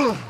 Ugh.